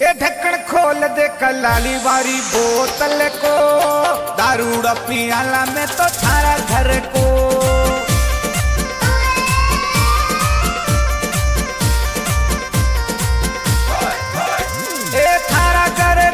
ये ढक्कन खोल दे कलाली बारी बोतल को। दारू पियाला में तो थारा घर को। ए थारा घर